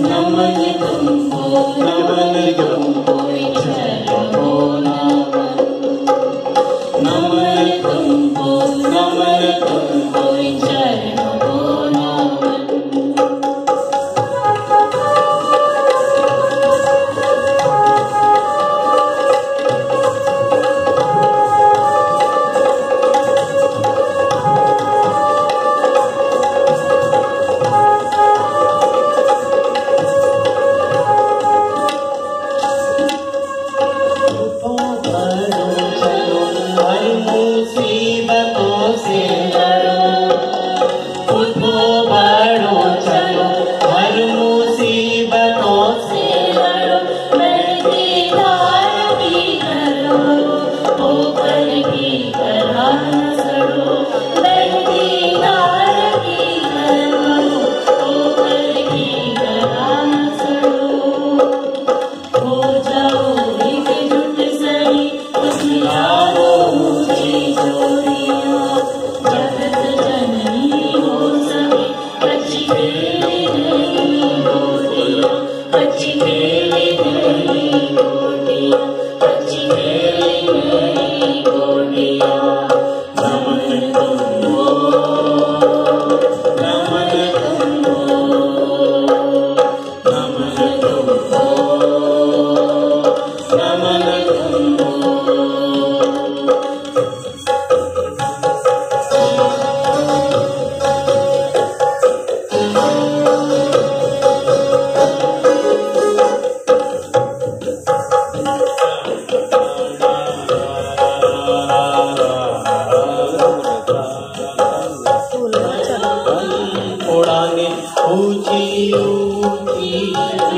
नमय तुमको नमय तुमको You.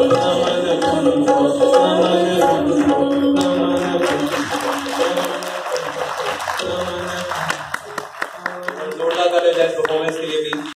Amen.